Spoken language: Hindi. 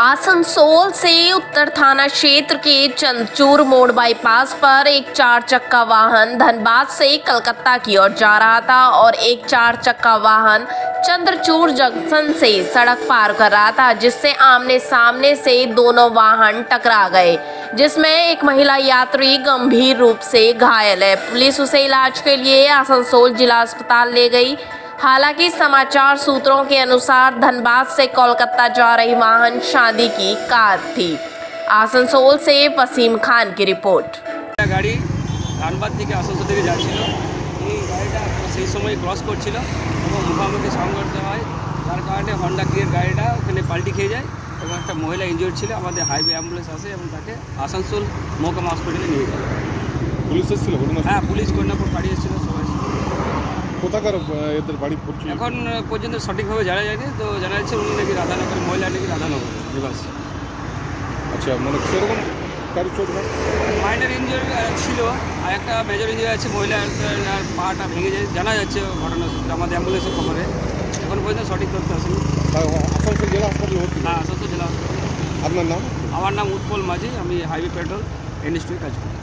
आसनसोल से उत्तर थाना क्षेत्र के चंदचूर मोड़ बाईपास पर एक चार चक्का वाहन धनबाद से कलकत्ता की ओर जा रहा था और एक चार चक्का वाहन चंद्रचूर जंक्शन से सड़क पार कर रहा था, जिससे आमने सामने से दोनों वाहन टकरा गए, जिसमें एक महिला यात्री गंभीर रूप से घायल है। पुलिस उसे इलाज के लिए आसनसोल जिला अस्पताल ले गई। हालांकि समाचार सूत्रों के अनुसार धनबाद से कोलकाता जा रही वाहन शादी की कार थी आसनसोल से वसीम खान की रिपोर्ट একটা গাড়ি ধানবাদ থেকে আসানসোল থেকে যাচ্ছিল এই গাড়িটা সেই সময় ক্রস করছিল এবং মুখোমুখি সংঘর্ষ হয় তার কারণে হন্ডা ক্রিয়ের গাড়িটা ওখানে পাল্টি খেয়ে যায় এবং একটা মহিলা ইনজিওর ছিল আমাদের হাইওয়ে অ্যাম্বুলেন্স আসে এবং তাকে আসানসোল মহকুমা হসপিটালে নিয়ে যায় পুলিশ এসেছিল ঘটনা হ্যাঁ পুলিশ কন্যাপুর পাঠিয়েছিল সবাই কোথাকার এদের বাড়ি পড়ছে? এখন পর্যন্ত সঠিকভাবে জানা যায়নি তো জানা যাচ্ছে উনি নাকি রাধানগর মহিলা নাকি রাধানগর নিবাসী। আচ্ছা মানে সেরকম না মাইনার ইঞ্জুরি ছিল আর একটা মেজর ইঞ্জুরি আছে মহিলার পাটা ভেঙে যায় জানা যাচ্ছে ঘটনা সূত্রে আমাদের অ্যাম্বুলেন্সের খবরে। এখন পর্যন্ত সঠিক তথ্য আসেনি। আসানসোল জেলা হাসপাতালে হ্যাঁ আসানসোল জেলা হাসপাতাল আপনার নাম? আমার নাম উৎপল মাঝি আমি হাইওয়ে পেট্রোল ইন্ডাস্ট্রি কাজ করি।